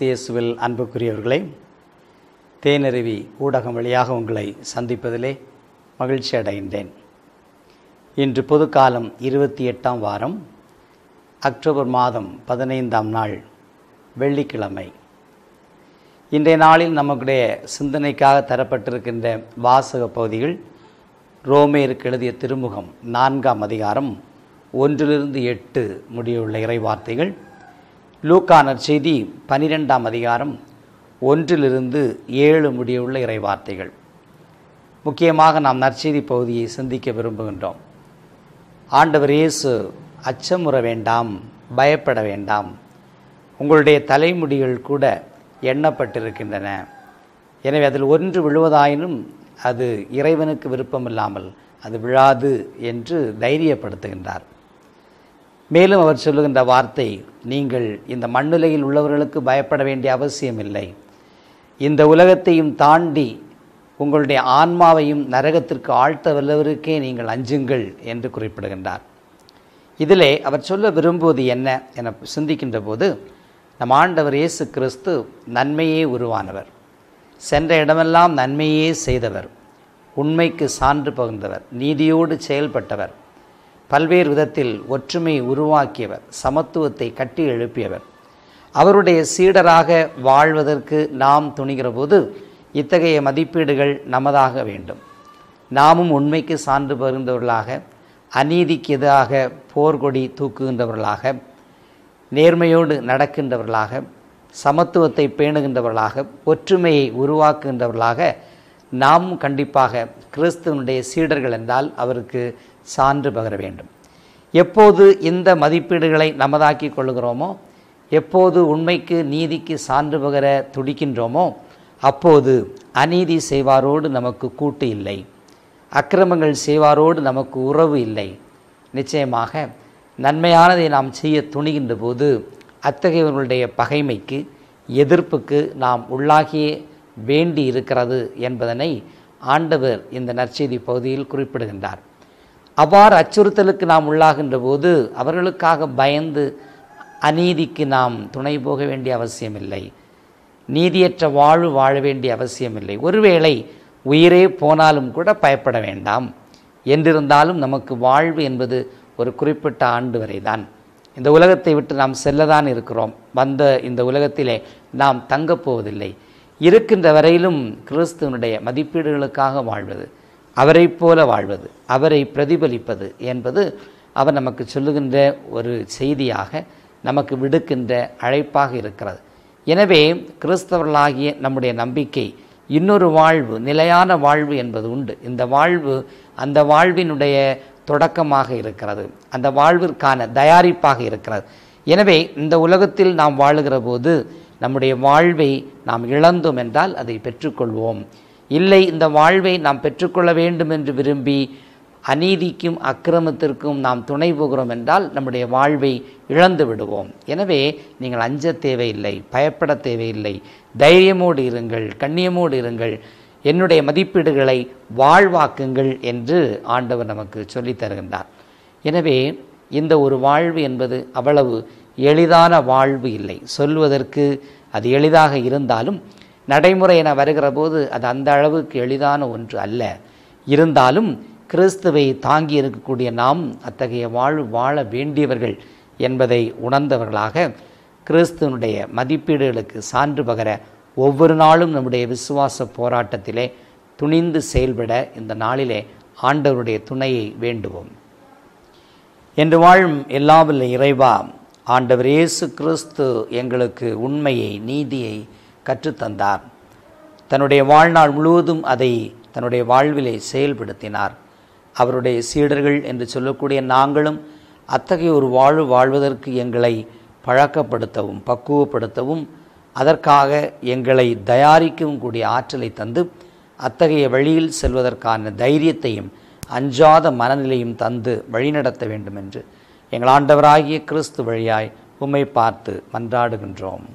கிறிஸ்தியேசுவில் அன்புக்குரியவர்களே தேனருவி ஊடகம் வழியாக உங்களை சந்திப்பதிலே மகிழ்ச்சி அடைகின்றேன். இன்று பொதுக்காலம் இருபத்தி எட்டாம் வாரம் அக்டோபர் மாதம் பதினைந்தாம் நாள் வெள்ளிக்கிழமை. இன்றைய நாளில் நமக்குடைய சிந்தனைக்காக தரப்பட்டிருக்கின்ற வாசக பகுதிகள் ரோமேருக்கு எழுதிய திருமுகம் நான்காம் அதிகாரம் ஒன்றிலிருந்து எட்டு முடியுள்ள இறைவார்த்தைகள் லூக்கா நற்செய்தி பனிரெண்டாம் அதிகாரம் ஒன்றிலிருந்து ஏழு முடியுள்ள இறைவார்த்தைகள். முக்கியமாக நாம் நற்செய்தி பகுதியை சிந்திக்க விரும்புகின்றோம். ஆண்டவர் இயேசு அச்சமுற வேண்டாம் பயப்பட வேண்டாம் உங்களுடைய தலைமுடிகள் கூட எண்ணப்பட்டிருக்கின்றன. எனவே அதில் ஒன்று விழுவதாயினும் அது இறைவனுக்கு விருப்பமில்லாமல் அது விழாது என்று தைரியப்படுத்துகின்றார். மேலும் அவர் சொல்லுகின்ற வார்த்தை நீங்கள் இந்த மண்ணுலையில் உள்ளவர்களுக்கு பயப்பட வேண்டிய அவசியமில்லை. இந்த உலகத்தையும் தாண்டி உங்களுடைய ஆன்மாவையும் நரகத்திற்கு ஆழ்த்த வல்லவருக்கே நீங்கள் அஞ்சுங்கள் என்று குறிப்பிடுகின்றார். இதிலே அவர் சொல்ல விரும்புவது என்ன என சிந்திக்கின்ற போது நம் ஆண்டவர் இயேசு கிறிஸ்து நன்மையே உருவானவர். சென்ற இடமெல்லாம் நன்மையே செய்தவர். உண்மைக்கு சான்று பகிர்ந்தவர் நீதியோடு செயல்பட்டவர். பல்வேறு விதத்தில் ஒற்றுமை உருவாக்கியவர் சமத்துவத்தை கட்டி எழுப்பியவர். அவருடைய சீடராக வாழ்வதற்கு நாம் துணிகிற போது இத்தகைய மதிப்பீடுகள் நமதாக வேண்டும். நாமும் உண்மைக்கு சான்று பகிர்ந்தவர்களாக அநீதிக்கு எதிராக போர்கொடி தூக்குகின்றவர்களாக நேர்மையோடு நடக்கின்றவர்களாக சமத்துவத்தை பேணுகின்றவர்களாக ஒற்றுமையை உருவாக்குகின்றவர்களாக நாமும் கண்டிப்பாக கிறிஸ்துவனுடைய சீடர்கள் என்றால் அவருக்கு சான்று பகர வேண்டும். எப்போது இந்த மதிப்பீடுகளை நமதாக்கி கொள்கிறோமோ எப்போது உண்மைக்கு நீதிக்கு சான்று பகர துடிக்கின்றோமோ அப்போது அநீதி செய்வாரோடு நமக்கு கூட்டு இல்லை. அக்கிரமங்கள் செய்வாரோடு நமக்கு உறவு இல்லை. நிச்சயமாக நன்மையானதை நாம் செய்ய துணிகின்ற போது அத்தகையவர்களுடைய பகைமைக்கு எதிர்ப்புக்கு நாம் உள்ளாகியே வேண்டி இருக்கிறது என்பதனை ஆண்டவர் இந்த நற்செய்தி பகுதியில் குறிப்பிடுகின்றார். அவ்வாறு அச்சுறுத்தலுக்கு நாம் உள்ளாகின்ற போது அவர்களுக்காக பயந்து அநீதிக்கு நாம் துணை போக வேண்டிய அவசியமில்லை. நீதியற்ற வாழ்வு வாழ வேண்டிய அவசியமில்லை. ஒருவேளை உயிரே போனாலும் கூட பயப்பட வேண்டாம். என்றிருந்தாலும் நமக்கு வாழ்வு என்பது ஒரு குறிப்பிட்ட ஆண்டு வரைதான். இந்த உலகத்தை விட்டு நாம் செல்லதான் இருக்கிறோம். வந்த இந்த உலகத்திலே நாம் தங்கப் போவதில்லை. இருக்கின்ற வரையிலும் கிறிஸ்துவனுடைய மதிப்பீடுகளுக்காக வாழ்வது. அவரை போல வாழ்வது அவரை பிரதிபலிப்பது என்பது அவர் நமக்கு சொல்லுகின்ற ஒரு செய்தியாக நமக்கு விடுக்கின்ற அழைப்பாக இருக்கிறது. எனவே கிறிஸ்தவர்களாகிய நம்முடைய நம்பிக்கை இன்னொரு வாழ்வு நிலையான வாழ்வு என்பது உண்டு. இந்த வாழ்வு அந்த வாழ்வினுடைய தொடக்கமாக இருக்கிறது அந்த வாழ்விற்கான தயாரிப்பாக இருக்கிறது. எனவே இந்த உலகத்தில் நாம் வாழுகிற போது நம்முடைய வாழ்வை நாம் இழந்தோம் என்றால் அதை பெற்றுக்கொள்வோம். இல்லை இந்த வாழ்வை நாம் பெற்றுக்கொள்ள வேண்டும் என்று விரும்பி அநீதிக்கும் அக்கிரமத்திற்கும் நாம் துணை போகிறோம் என்றால் நம்முடைய வாழ்வை இழந்து விடுவோம். எனவே நீங்கள் அஞ்ச தேவையில்லை பயப்பட தேவையில்லை. தைரியமோடு இருங்கள் கண்ணியமோடு இருங்கள். என்னுடைய மதிப்பீடுகளை வாழ்வாக்குங்கள் என்று ஆண்டவர் நமக்கு சொல்லித் தருகின்றார். எனவே இந்த ஒரு வாழ்வு என்பது அவ்வளவு எளிதான வாழ்வு இல்லை. சொல்வதற்கு அது எளிதாக இருந்தாலும் நடைமுறை என வருகிற போது அது அந்த அளவுக்கு எளிதான ஒன்று அல்ல. இருந்தாலும் கிறிஸ்துவை தாங்கி இருக்கக்கூடிய நாம் அத்தகைய வாழ் வாழ வேண்டியவர்கள் என்பதை உணர்ந்தவர்களாக கிறிஸ்துவனுடைய மதிப்பீடுகளுக்கு சான்று பகர ஒவ்வொரு நாளும் நம்முடைய விசுவாச போராட்டத்திலே துணிந்து செயல்பட இந்த நாளிலே ஆண்டவருடைய துணையை வேண்டுவோம். என்று வாழும் எல்லாவல்ல இறைவா ஆண்டவர் இயேசு கிறிஸ்து எங்களுக்கு உண்மையை நீதியை கற்றுத்தந்தார். தன்னுடைய வாழ்நாள் முழுவதும் அதை தன்னுடைய வாழ்விலே செயல்படுத்தினார். அவருடைய சீடர்கள் என்று சொல்லக்கூடிய நாங்களும் அத்தகைய ஒரு வாழ்வு வாழ்வதற்கு எங்களை பழக்கப்படுத்தவும் பக்குவப்படுத்தவும் அதற்காக எங்களை தயாரிக்கவும் கூடிய ஆற்றலை தந்து அத்தகைய வழியில் செல்வதற்கான தைரியத்தையும் அஞ்சாத மனநிலையும் தந்து வழிநடத்த வேண்டும் என்று எங்கள் ஆண்டவராகிய கிறிஸ்து வழியாய் உம்மை பார்த்து மன்றாடுகின்றோம்.